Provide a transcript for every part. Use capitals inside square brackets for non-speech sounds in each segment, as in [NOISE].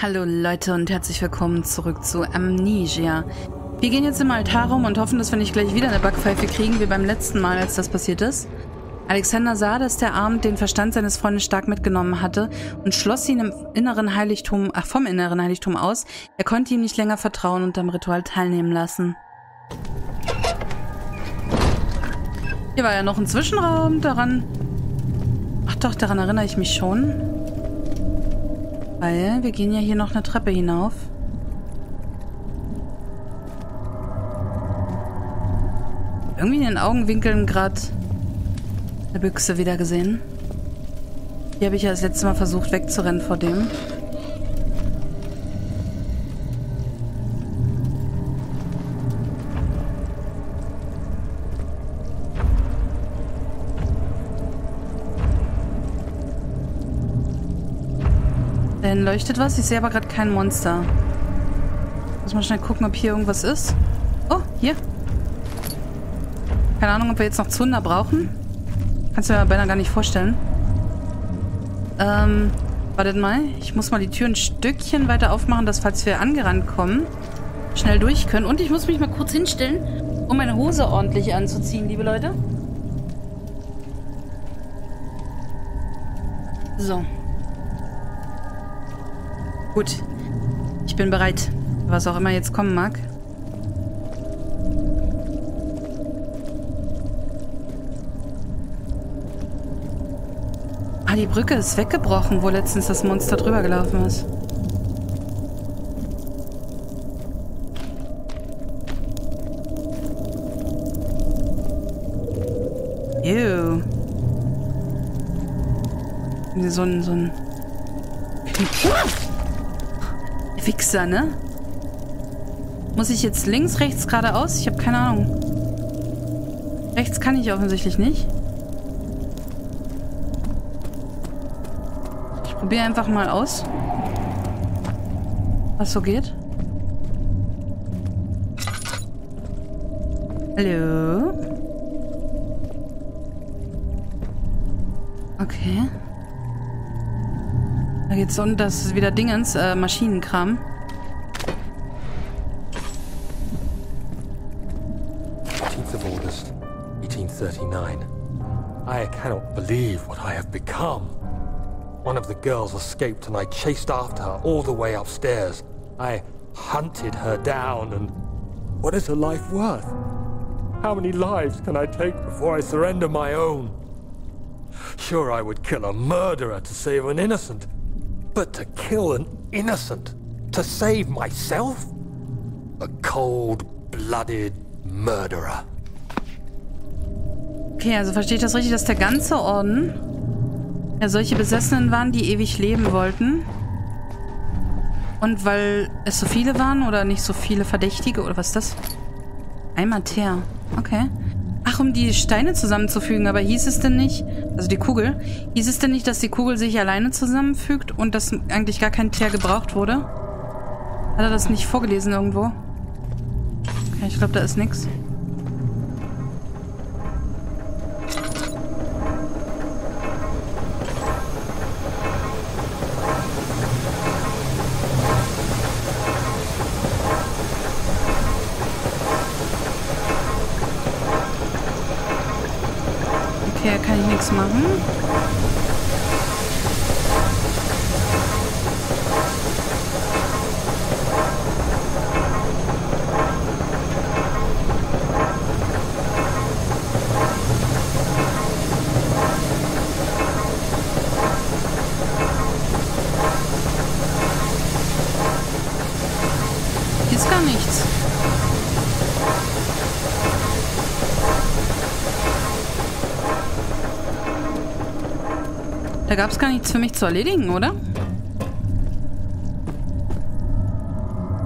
Hallo Leute und herzlich willkommen zurück zu Amnesia. Wir gehen jetzt im Altar rum und hoffen, dass wir nicht gleich wieder eine Backpfeife kriegen, wie beim letzten Mal, als das passiert ist. Alexander sah, dass der Abend den Verstand seines Freundes stark mitgenommen hatte und schloss ihn im inneren Heiligtum, ach, vom inneren Heiligtum aus. Er konnte ihm nicht länger vertrauen und am Ritual teilnehmen lassen. Hier war ja noch ein Zwischenraum, daran... Ach doch, daran erinnere ich mich schon. Weil wir gehen ja hier noch eine Treppe hinauf. Irgendwie in den Augenwinkeln gerade eine Büchse wieder gesehen. Hier habe ich ja das letzte Mal versucht wegzurennen vor dem. Da leuchtet was. Ich sehe aber gerade kein Monster. Muss mal schnell gucken, ob hier irgendwas ist. Oh, hier. Keine Ahnung, ob wir jetzt noch Zunder brauchen. Kannst du mir beinahe gar nicht vorstellen. Ähm, wartet mal. Ich muss mal die Tür ein Stückchen weiter aufmachen, dass falls wir angerannt kommen, schnell durch können. Und ich muss mich mal kurz hinstellen, um meine Hose ordentlich anzuziehen, liebe Leute. So. Gut. Ich bin bereit. Was auch immer jetzt kommen mag. Ah, die Brücke ist weggebrochen, wo letztens das Monster drüber gelaufen ist. Ew. So ein, so ein... Wichser, ne? Muss ich jetzt links, rechts, geradeaus? Ich habe keine Ahnung. Rechts kann ich offensichtlich nicht. Ich probiere einfach mal aus. Was so geht. Hallo? Okay geht's und das ist wieder Dingens, äh, Maschinenkram. August, 1839. I cannot believe what I have become. One of the girls escaped and I chased after her all the way upstairs. I hunted her down and what is her life worth? How many lives can I take before I surrender my own? Sure, I would kill a murderer to save an innocent, but to kill an innocent, to save myself? A cold-blooded murderer. Okay, also verstehe ich das richtig, dass der ganze Orden ja solche Besessenen waren, die ewig leben wollten. Und weil es so viele waren oder nicht so viele Verdächtige oder was ist das? Einmal Teer. Okay. Ach, um die Steine zusammenzufügen. Aber hieß es denn nicht, also die Kugel, hieß es denn nicht, dass die Kugel sich alleine zusammenfügt und dass eigentlich gar kein Teer gebraucht wurde? Hat er das nicht vorgelesen irgendwo? Okay, ich glaube, da ist nichts machen. Hier ist gar nichts. Da gab es gar nichts für mich zu erledigen, oder?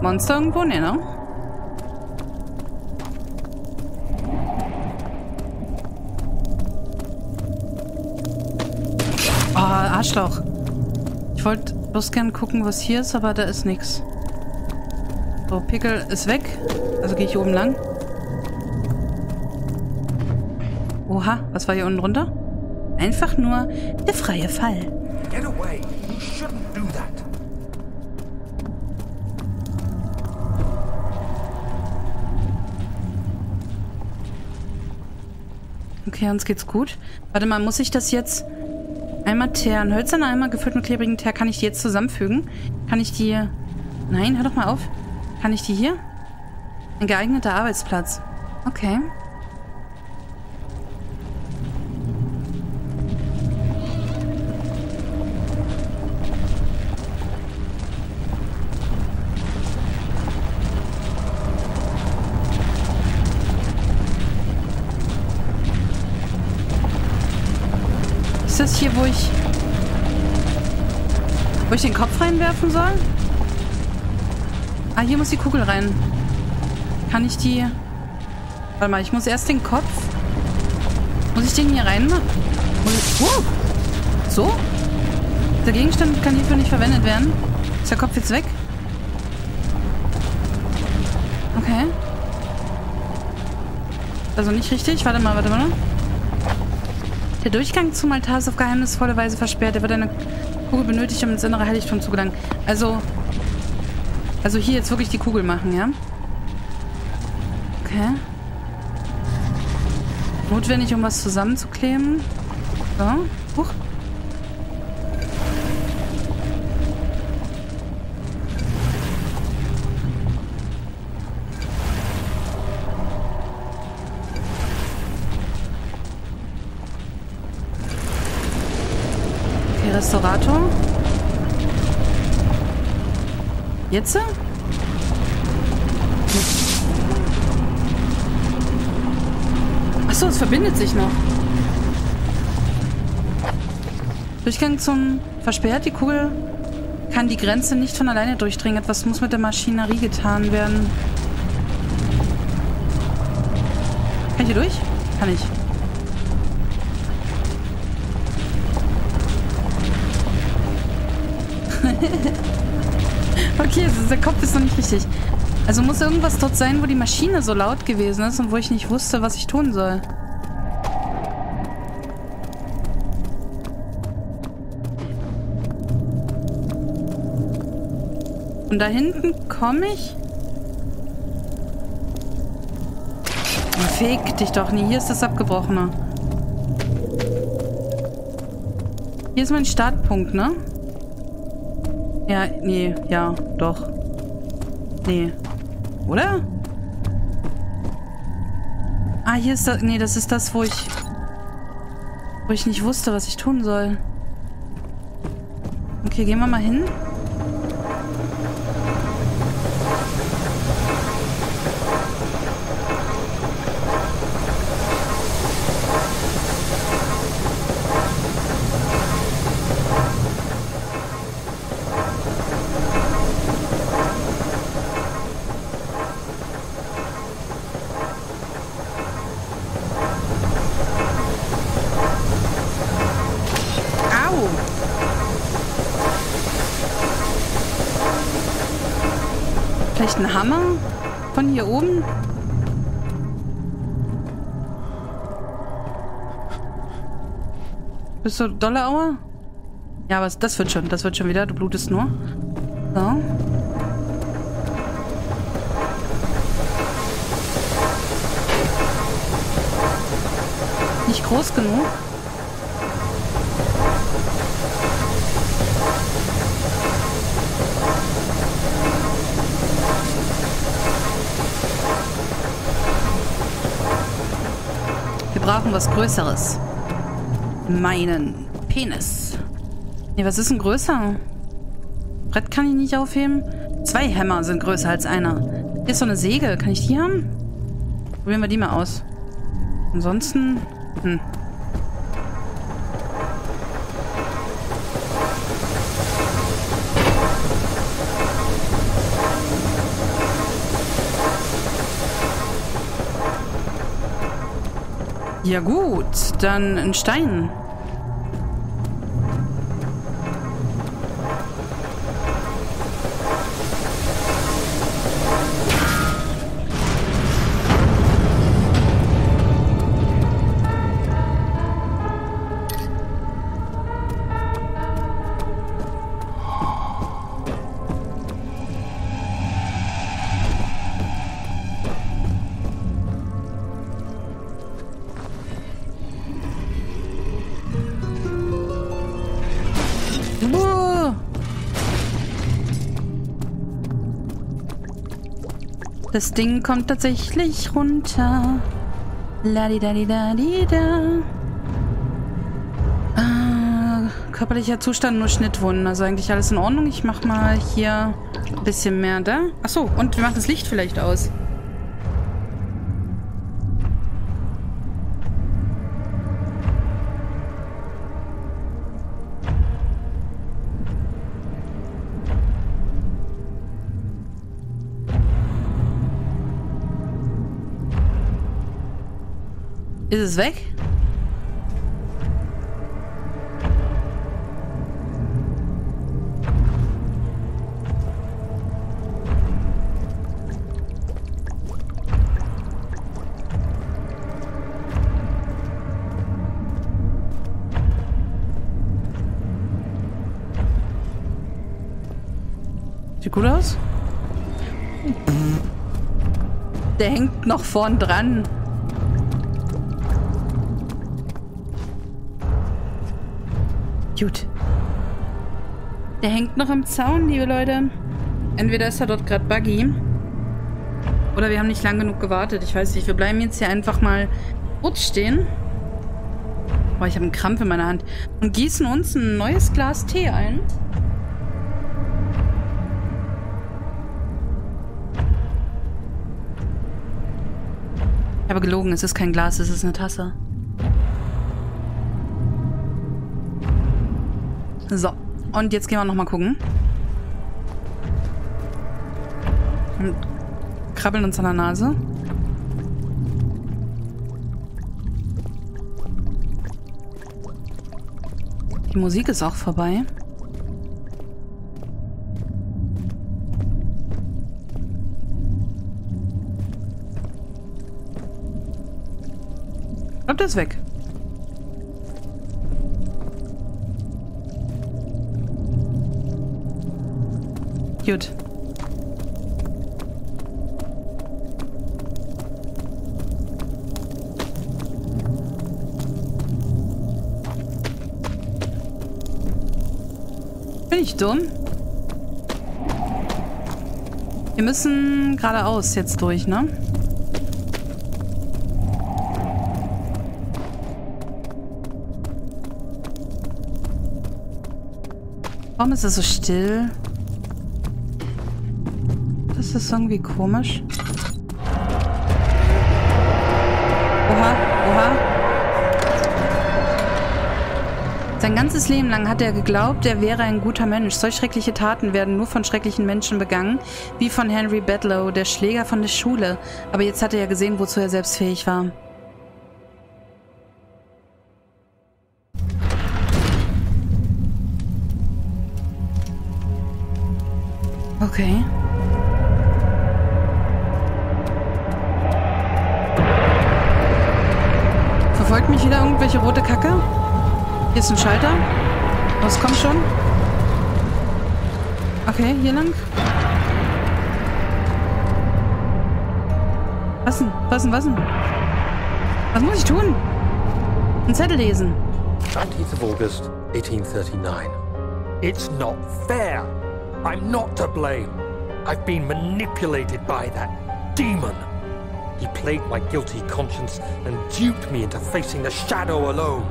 Monster irgendwo? Ne, ne? Oh, Arschloch. Ich wollte bloß gern gucken, was hier ist, aber da ist nichts. So, Pickel ist weg. Also gehe ich oben lang. Oha, was war hier unten drunter? einfach nur der freie Fall. Get away. You shouldn't do that. Okay, uns geht's gut. Warte mal, muss ich das jetzt... Einmal teeren ein hölzerner Eimer gefüllt mit klebrigem Teer. Kann ich die jetzt zusammenfügen? Kann ich die... Nein, hör doch mal auf. Kann ich die hier? Ein geeigneter Arbeitsplatz. Okay. Hier, wo ich... Wo ich den Kopf reinwerfen soll? Ah, hier muss die Kugel rein. Kann ich die... Warte mal, ich muss erst den Kopf... Muss ich den hier rein machen? Uh, so? Der Gegenstand kann hierfür nicht verwendet werden. Ist der Kopf jetzt weg? Okay. Also nicht richtig. Warte mal, warte mal. Der Durchgang zum Altar ist auf geheimnisvolle Weise versperrt. Er wird eine Kugel benötigt, um ins innere Heiligtum zu gelangen. Also, also hier jetzt wirklich die Kugel machen, ja? Okay. Notwendig, um was zusammenzukleben. So. Huch. Jetzt? Achso, es verbindet sich noch. Durchgang zum versperrt. Die Kugel kann die Grenze nicht von alleine durchdringen. Etwas muss mit der Maschinerie getan werden. Kann ich hier durch? Kann ich. [LAUGHS] okay, also der Kopf ist noch nicht richtig. Also muss irgendwas dort sein, wo die Maschine so laut gewesen ist und wo ich nicht wusste, was ich tun soll. Und da hinten komme ich. Fick dich doch nie. Hier ist das Abgebrochene. Hier ist mein Startpunkt, ne? Ja, nee, ja, doch. Nee. Oder? Ah, hier ist das. Nee, das ist das, wo ich. Wo ich nicht wusste, was ich tun soll. Okay, gehen wir mal hin. Au! Vielleicht ein Hammer von hier oben? Bist du dolle Aua? Ja, aber das wird schon. Das wird schon wieder. Du blutest nur. So. Nicht groß genug. Brauchen was Größeres. Meinen Penis. Nee, was ist denn größer? Brett kann ich nicht aufheben. Zwei Hämmer sind größer als einer. Hier ist so eine Säge. Kann ich die haben? Probieren wir die mal aus. Ansonsten... Hm. Ja gut, dann ein Stein. Das Ding kommt tatsächlich runter. Ladidadidadida. Ah, körperlicher Zustand, nur Schnittwunden. Also eigentlich alles in Ordnung. Ich mach mal hier ein bisschen mehr da. Achso, und wir machen das Licht vielleicht aus. Es weg? Sieht gut aus. Der hängt noch vorn dran. Gut. Der hängt noch im Zaun, liebe Leute. Entweder ist er dort gerade buggy. Oder wir haben nicht lang genug gewartet. Ich weiß nicht. Wir bleiben jetzt hier einfach mal kurz stehen. Boah, ich habe einen Krampf in meiner Hand. Und gießen uns ein neues Glas Tee ein. Ich habe gelogen. Es ist kein Glas, es ist eine Tasse. So. Und jetzt gehen wir nochmal gucken. Und krabbeln uns an der Nase. Die Musik ist auch vorbei. Kommt das weg? Gut. Bin ich dumm? Wir müssen geradeaus jetzt durch, ne? Warum ist es so still? Das ist irgendwie komisch. Oha, oha. Sein ganzes Leben lang hat er geglaubt, er wäre ein guter Mensch. Solch schreckliche Taten werden nur von schrecklichen Menschen begangen, wie von Henry Bedlow, der Schläger von der Schule. Aber jetzt hat er ja gesehen, wozu er selbst fähig war. Okay. Verfolgt mich wieder irgendwelche rote Kacke? Hier ist ein Schalter. Was kommt schon? Okay, hier lang. Was denn? Was denn? Was denn? Was muss ich tun? Ein Zettel lesen. 20th of August, 1839. It's not fair. I'm not to blame. I've been manipulated by that demon. He played my guilty conscience and duped me into facing the shadow alone.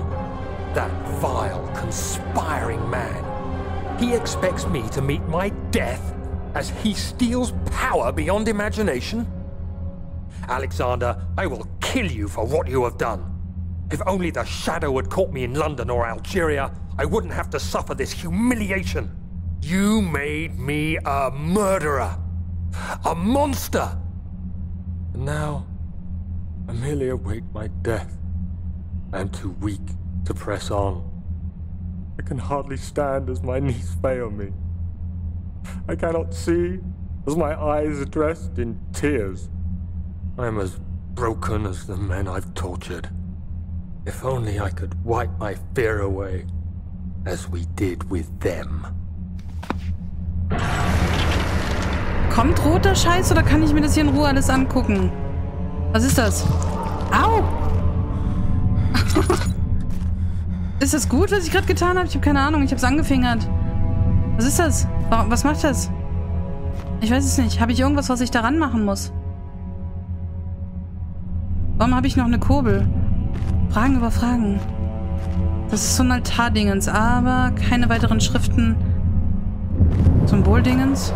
That vile, conspiring man. He expects me to meet my death as he steals power beyond imagination? Alexander, I will kill you for what you have done. If only the shadow had caught me in London or Algeria, I wouldn't have to suffer this humiliation. You made me a murderer. A monster. And now, I merely await my death. I am too weak to press on. I can hardly stand as my knees fail me. I cannot see as my eyes are dressed in tears. I am as broken as the men I've tortured. If only I could wipe my fear away, as we did with them. Kommt roter Scheiß oder kann ich mir das hier in Ruhe alles angucken? Was ist das? Au! [LAUGHS] ist das gut, was ich gerade getan habe? Ich habe keine Ahnung. Ich habe es angefingert. Was ist das? Was macht das? Ich weiß es nicht. Habe ich irgendwas, was ich daran machen muss? Warum habe ich noch eine Kurbel? Fragen über Fragen. Das ist so ein Altardingens, aber keine weiteren Schriften. Symboldingens.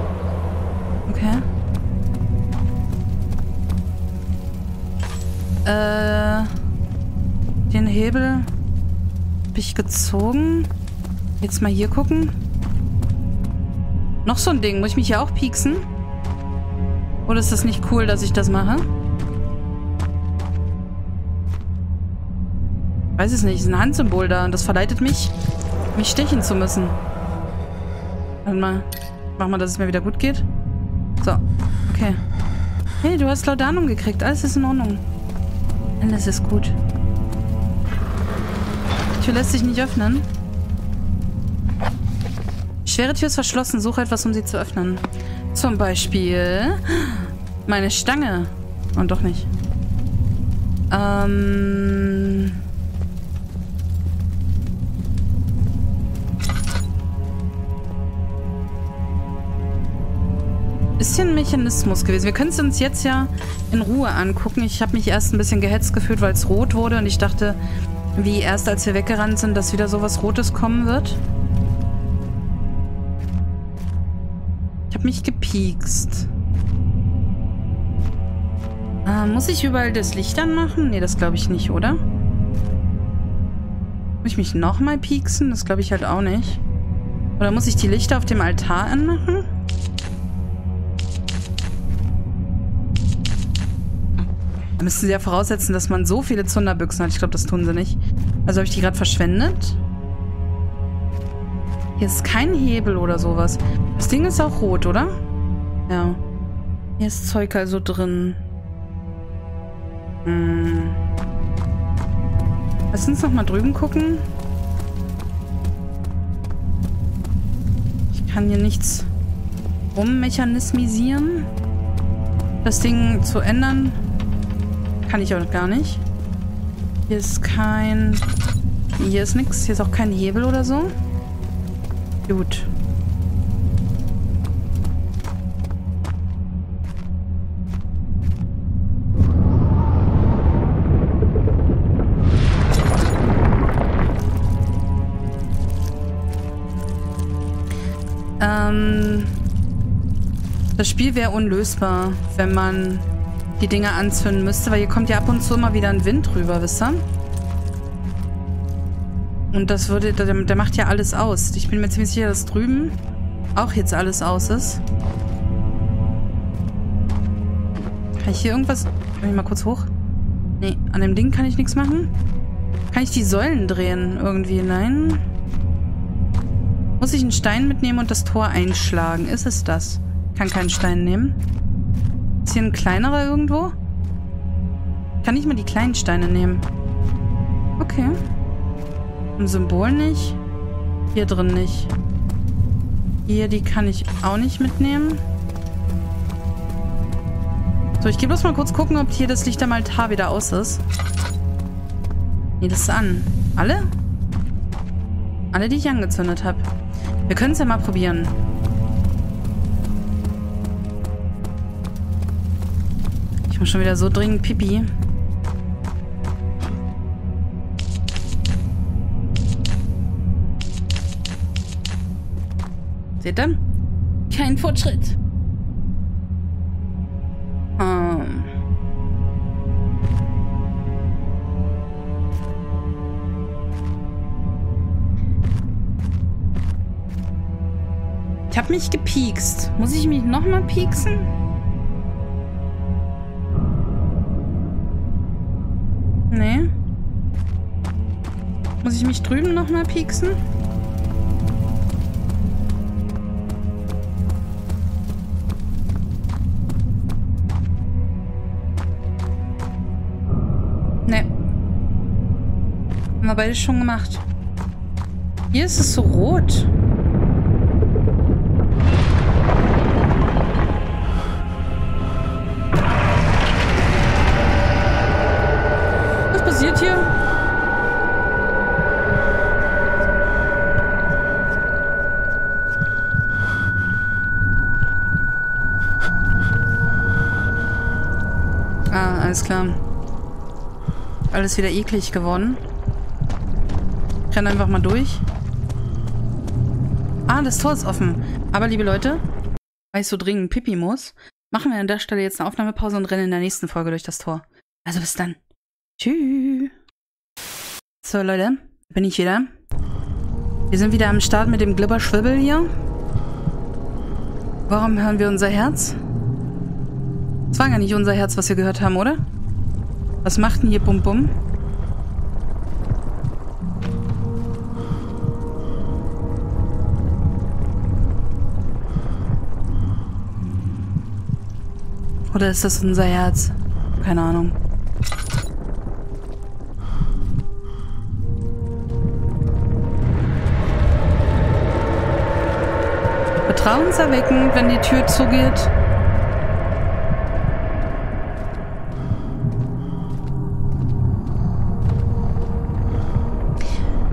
Okay. Äh, den Hebel habe ich gezogen. Jetzt mal hier gucken. Noch so ein Ding. Muss ich mich hier auch pieksen? Oder ist das nicht cool, dass ich das mache? Weiß es nicht. Ist ein Handsymbol da. Und das verleitet mich, mich stechen zu müssen. Warte mal. Mach mal, dass es mir wieder gut geht. So. Okay. Hey, du hast Laudanum gekriegt. Alles ist in Ordnung. Alles ist gut. Die Tür lässt sich nicht öffnen. Schwere Tür ist verschlossen. Suche etwas, um sie zu öffnen. Zum Beispiel meine Stange. Und doch nicht. Ähm... bisschen Mechanismus gewesen. Wir können es uns jetzt ja in Ruhe angucken. Ich habe mich erst ein bisschen gehetzt gefühlt, weil es rot wurde und ich dachte, wie erst als wir weggerannt sind, dass wieder sowas Rotes kommen wird. Ich habe mich gepiekst. Äh, muss ich überall das Licht anmachen? Nee, das glaube ich nicht, oder? Muss ich mich nochmal pieksen? Das glaube ich halt auch nicht. Oder muss ich die Lichter auf dem Altar anmachen? Da müssten sie ja voraussetzen, dass man so viele Zunderbüchsen hat. Ich glaube, das tun sie nicht. Also habe ich die gerade verschwendet? Hier ist kein Hebel oder sowas. Das Ding ist auch rot, oder? Ja. Hier ist Zeug also drin. Hm. Lass uns noch mal drüben gucken. Ich kann hier nichts rummechanismisieren. Das Ding zu ändern. Kann ich auch gar nicht. Hier ist kein... Hier ist nichts. Hier ist auch kein Hebel oder so. Gut. Ähm, das Spiel wäre unlösbar, wenn man die Dinger anzünden müsste, weil hier kommt ja ab und zu immer wieder ein Wind rüber, wisst ihr? Und das würde, der, der macht ja alles aus. Ich bin mir ziemlich sicher, dass drüben auch jetzt alles aus ist. Kann ich hier irgendwas... Kann ich mal kurz hoch? Nee, an dem Ding kann ich nichts machen. Kann ich die Säulen drehen irgendwie? Nein. Muss ich einen Stein mitnehmen und das Tor einschlagen? Ist es das? Kann keinen Stein nehmen. Ein kleinerer irgendwo? Kann ich mal die kleinen Steine nehmen? Okay. Ein Symbol nicht. Hier drin nicht. Hier, die kann ich auch nicht mitnehmen. So, ich gehe bloß mal kurz gucken, ob hier das Licht am Altar wieder aus ist. Nee, das ist an. Alle? Alle, die ich angezündet habe. Wir können es ja mal probieren. Muss schon wieder so dringend Pipi. Seht ihr? Kein Fortschritt. Ähm. Ich habe mich gepiekst. Muss ich mich nochmal pieksen? Nee. Muss ich mich drüben nochmal pieksen? Nee. Haben wir beides schon gemacht. Hier ist es so rot. Alles klar. alles wieder eklig geworden. Ich renne einfach mal durch. Ah, das Tor ist offen. Aber liebe Leute, weil ich so dringend Pipi muss, machen wir an der Stelle jetzt eine Aufnahmepause und rennen in der nächsten Folge durch das Tor. Also bis dann. Tschüss. So, Leute, bin ich wieder. Wir sind wieder am Start mit dem Glibberschwibbel hier. Warum hören wir unser Herz? Es war gar nicht unser Herz, was wir gehört haben, oder? Was macht denn hier Bum Bum? Oder ist das unser Herz? Keine Ahnung. Vertrauenserweckend, wenn die Tür zugeht.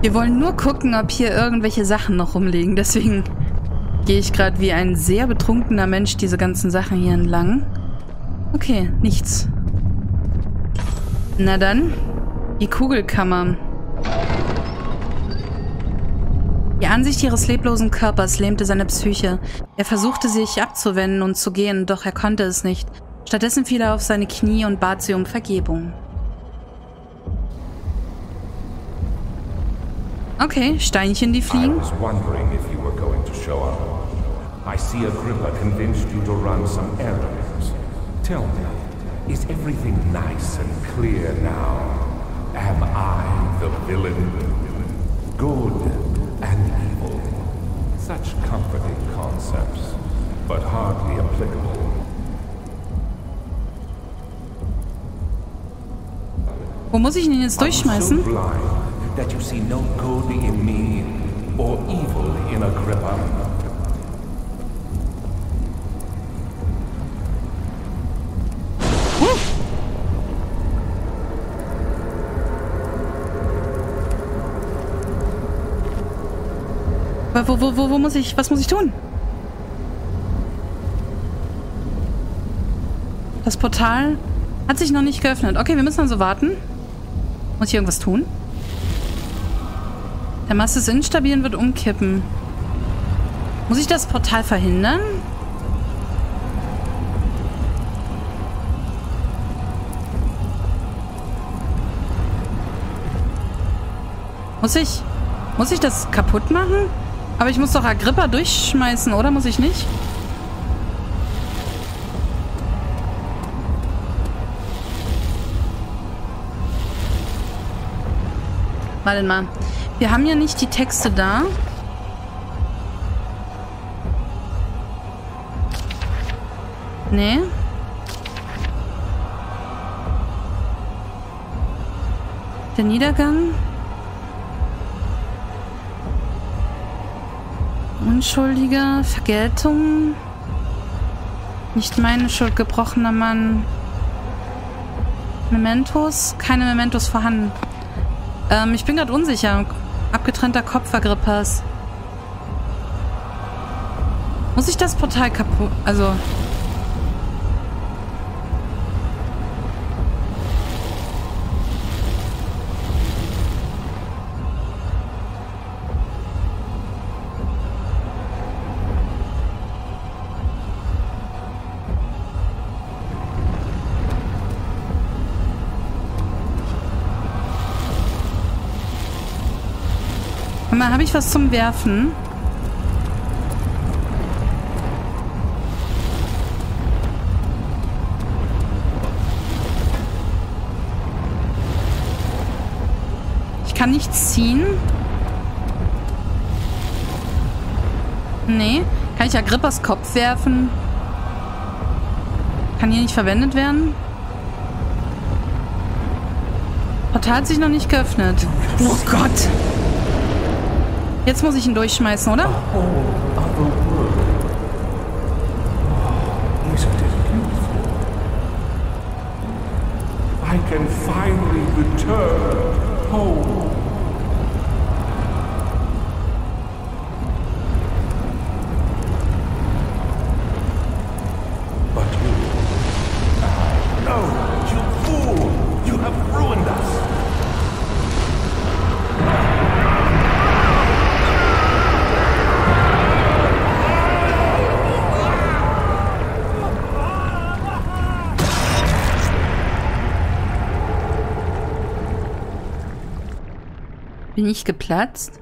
Wir wollen nur gucken, ob hier irgendwelche Sachen noch rumliegen. Deswegen gehe ich gerade wie ein sehr betrunkener Mensch diese ganzen Sachen hier entlang. Okay, nichts. Na dann, die Kugelkammer. Die Ansicht ihres leblosen Körpers lähmte seine Psyche. Er versuchte sich abzuwenden und zu gehen, doch er konnte es nicht. Stattdessen fiel er auf seine Knie und bat sie um Vergebung. Okay, Steinchen, die fliegen. I see Agrippa convinced you to run some errands. Tell me, is everything nice and clear now? Am I the villain? Good and evil. Such comforting concepts, but hardly applicable. Wo muss ich ihn jetzt Are you so durchschmeißen? blind that you see no good in me or evil in Agrippa? Wo, wo, wo, wo muss ich, was muss ich tun? Das Portal hat sich noch nicht geöffnet. Okay, wir müssen also warten. Muss ich irgendwas tun? Der Mast ist instabil und wird umkippen. Muss ich das Portal verhindern? Muss ich... Muss ich das kaputt machen? Aber ich muss doch Agrippa durchschmeißen, oder? Muss ich nicht? Warte mal. Wir haben ja nicht die Texte da. Nee. Der Niedergang. Unschuldiger, Vergeltung. Nicht meine Schuld, gebrochener Mann. Mementos? Keine Mementos vorhanden. Ähm, ich bin gerade unsicher. Abgetrennter Kopf Agrippas. Muss ich das Portal kaputt... Also... mal, habe ich was zum Werfen? Ich kann nichts ziehen. Nee. Kann ich Agrippas Kopf werfen? Kann hier nicht verwendet werden? Portal hat sich noch nicht geöffnet. Oh Gott. Jetzt muss ich ihn durchschmeißen, oder? I can finally return home. Bin ich geplatzt?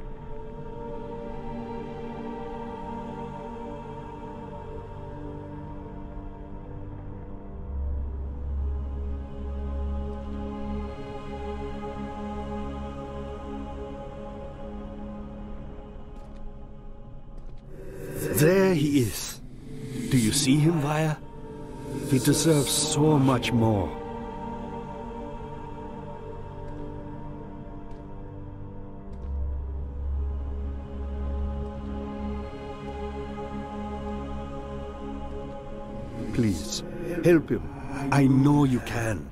There he is. Do you see him, Vaya? He deserves so much more. Help him. I know you can.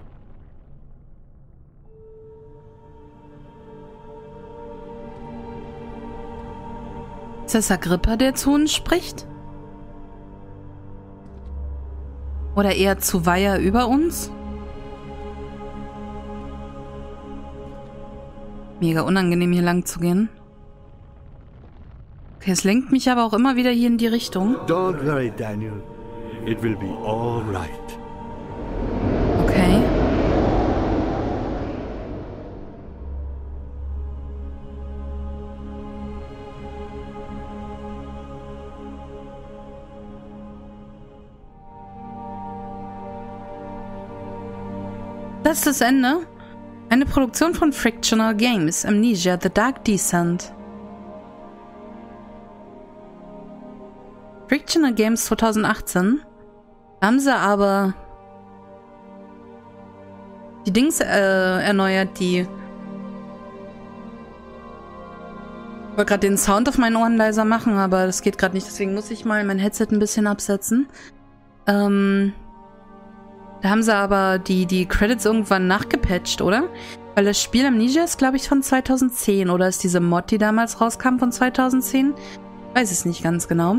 Ist das Agrippa, der zu uns spricht? Oder eher zu Weiher über uns? Mega unangenehm, hier lang zu gehen. Okay, es lenkt mich aber auch immer wieder hier in die Richtung. Don't worry, Daniel. It will be all right. Okay. Das ist das Ende. Eine Produktion von Frictional Games, Amnesia, The Dark Descent. Frictional Games 2018. Haben sie aber die Dings äh, erneuert, die. Ich wollte gerade den Sound auf meinen Ohren leiser machen, aber das geht gerade nicht, deswegen muss ich mal mein Headset ein bisschen absetzen. Ähm. Da haben sie aber die, die Credits irgendwann nachgepatcht, oder? Weil das Spiel Amnesia ist, glaube ich, von 2010. Oder ist diese Mod, die damals rauskam, von 2010? Weiß es nicht ganz genau.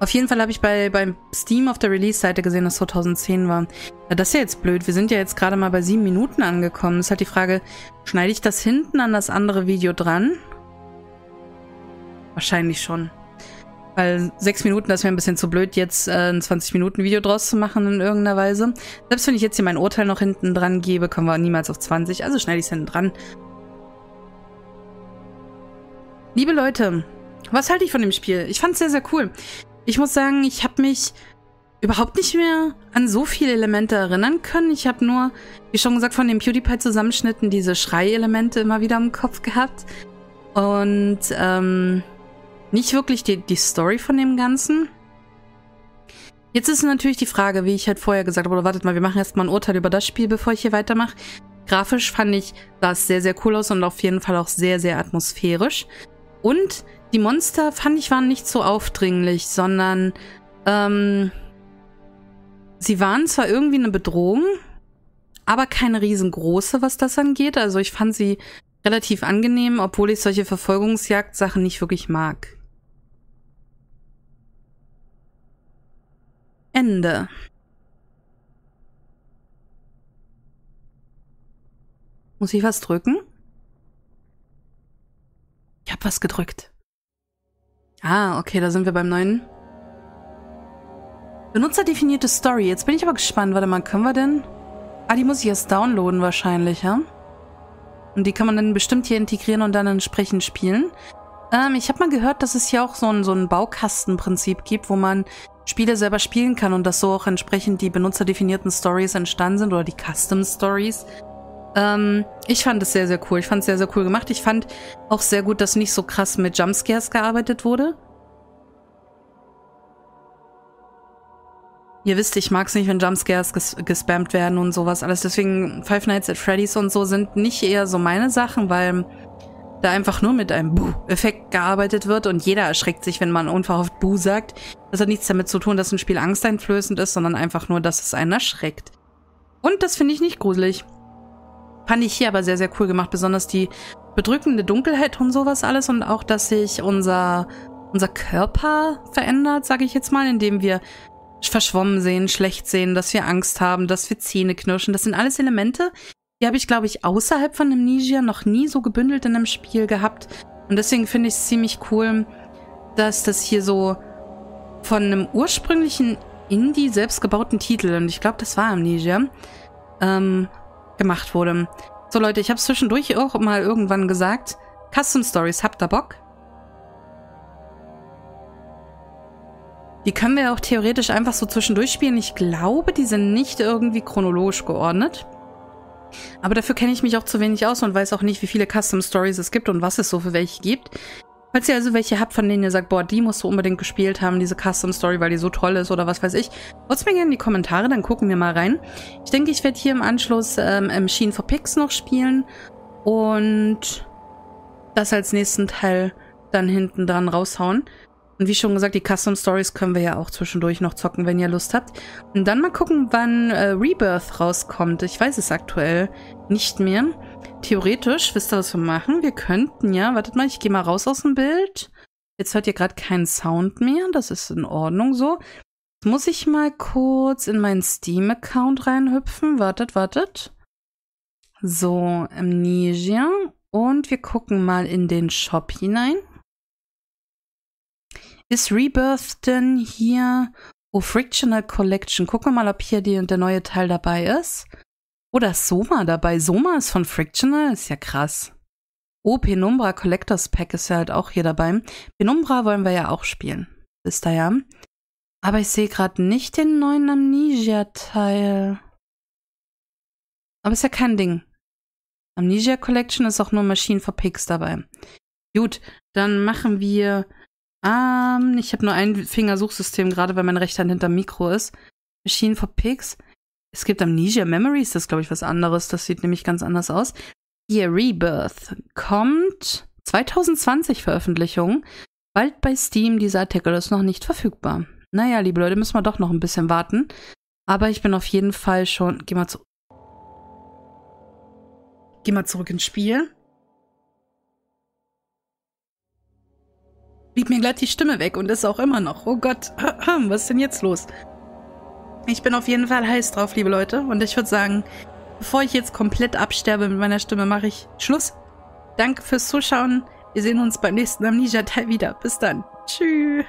Auf jeden Fall habe ich bei beim Steam auf der Release-Seite gesehen, dass 2010 war. Das ist ja jetzt blöd. Wir sind ja jetzt gerade mal bei sieben Minuten angekommen. Ist halt die Frage, schneide ich das hinten an das andere Video dran? Wahrscheinlich schon. Weil sechs Minuten, das wäre ein bisschen zu blöd, jetzt äh, ein 20-Minuten-Video draus zu machen in irgendeiner Weise. Selbst wenn ich jetzt hier mein Urteil noch hinten dran gebe, kommen wir niemals auf 20. Also schneide ich es hinten dran. Liebe Leute, was halte ich von dem Spiel? Ich fand es sehr, sehr cool. Ich muss sagen, ich habe mich überhaupt nicht mehr an so viele Elemente erinnern können. Ich habe nur, wie schon gesagt, von den PewDiePie-Zusammenschnitten diese Schrei-Elemente immer wieder im Kopf gehabt. Und, ähm nicht wirklich die, die Story von dem Ganzen. Jetzt ist natürlich die Frage, wie ich halt vorher gesagt habe, oder wartet mal, wir machen erstmal ein Urteil über das Spiel, bevor ich hier weitermache. Grafisch fand ich, sah es sehr, sehr cool aus und auf jeden Fall auch sehr, sehr atmosphärisch. Und die Monster, fand ich, waren nicht so aufdringlich, sondern ähm, sie waren zwar irgendwie eine Bedrohung, aber keine riesengroße, was das angeht. Also ich fand sie relativ angenehm, obwohl ich solche Verfolgungsjagd-Sachen nicht wirklich mag. Ende. Muss ich was drücken? Ich habe was gedrückt. Ah, okay, da sind wir beim neuen. Benutzerdefinierte Story. Jetzt bin ich aber gespannt. Warte mal, können wir denn... Ah, die muss ich erst downloaden wahrscheinlich, ja? Und die kann man dann bestimmt hier integrieren und dann entsprechend spielen. Ähm, ich habe mal gehört, dass es hier auch so ein, so ein Baukastenprinzip gibt, wo man Spiele selber spielen kann und dass so auch entsprechend die benutzerdefinierten Stories entstanden sind oder die Custom Stories. Ähm, ich fand es sehr, sehr cool. Ich fand es sehr, sehr cool gemacht. Ich fand auch sehr gut, dass nicht so krass mit Jumpscares gearbeitet wurde. Ihr wisst, ich mag es nicht, wenn Jumpscares ges gespammt werden und sowas alles. Deswegen Five Nights at Freddy's und so sind nicht eher so meine Sachen, weil da einfach nur mit einem Buh-Effekt gearbeitet wird und jeder erschreckt sich, wenn man unverhofft Buh sagt. Das hat nichts damit zu tun, dass ein Spiel angsteinflößend ist, sondern einfach nur, dass es einen erschreckt. Und das finde ich nicht gruselig. Fand ich hier aber sehr, sehr cool gemacht, besonders die bedrückende Dunkelheit und sowas alles und auch, dass sich unser, unser Körper verändert, sage ich jetzt mal, indem wir verschwommen sehen, schlecht sehen, dass wir Angst haben, dass wir Zähne knirschen. Das sind alles Elemente, die habe ich, glaube ich, außerhalb von Amnesia noch nie so gebündelt in einem Spiel gehabt. Und deswegen finde ich es ziemlich cool, dass das hier so von einem ursprünglichen Indie selbstgebauten Titel, und ich glaube, das war Amnesia, ähm, gemacht wurde. So Leute, ich habe zwischendurch auch mal irgendwann gesagt, Custom Stories, habt ihr Bock? Die können wir auch theoretisch einfach so zwischendurch spielen. Ich glaube, die sind nicht irgendwie chronologisch geordnet. Aber dafür kenne ich mich auch zu wenig aus und weiß auch nicht, wie viele Custom Stories es gibt und was es so für welche gibt. Falls ihr also welche habt, von denen ihr sagt, boah, die musst du unbedingt gespielt haben, diese Custom Story, weil die so toll ist oder was weiß ich, haut's mir gerne in die Kommentare, dann gucken wir mal rein. Ich denke, ich werde hier im Anschluss ähm, Machine for Pigs noch spielen und das als nächsten Teil dann hinten dran raushauen. Und wie schon gesagt, die Custom Stories können wir ja auch zwischendurch noch zocken, wenn ihr Lust habt. Und dann mal gucken, wann äh, Rebirth rauskommt. Ich weiß es aktuell nicht mehr. Theoretisch, wisst ihr, was wir machen? Wir könnten ja, wartet mal, ich gehe mal raus aus dem Bild. Jetzt hört ihr gerade keinen Sound mehr. Das ist in Ordnung so. Jetzt muss ich mal kurz in meinen Steam-Account reinhüpfen. Wartet, wartet. So, Amnesia. Und wir gucken mal in den Shop hinein. Ist Rebirth denn hier? Oh, Frictional Collection. Gucken wir mal, ob hier die, der neue Teil dabei ist. Oder Soma dabei? Soma ist von Frictional? Ist ja krass. Oh, Penumbra Collectors Pack ist ja halt auch hier dabei. Penumbra wollen wir ja auch spielen. Ist da ja. Aber ich sehe gerade nicht den neuen Amnesia-Teil. Aber ist ja kein Ding. Amnesia Collection ist auch nur Machine for Pigs dabei. Gut, dann machen wir ähm, ich habe nur ein Fingersuchsystem gerade, weil mein rechter Hand hinterm Mikro ist. Machine for Pigs. Es gibt Amnesia Memories, das ist, glaube ich, was anderes. Das sieht nämlich ganz anders aus. Hier, Rebirth kommt 2020 Veröffentlichung. Bald bei Steam, dieser Artikel ist noch nicht verfügbar. Naja, liebe Leute, müssen wir doch noch ein bisschen warten. Aber ich bin auf jeden Fall schon. Geh mal zu. Geh mal zurück ins Spiel. blieb mir glatt die Stimme weg und ist auch immer noch. Oh Gott, [CLEARS THROAT] was ist denn jetzt los? Ich bin auf jeden Fall heiß drauf, liebe Leute. Und ich würde sagen, bevor ich jetzt komplett absterbe mit meiner Stimme, mache ich Schluss. Danke fürs Zuschauen. Wir sehen uns beim nächsten Amnesia-Teil wieder. Bis dann. Tschüss.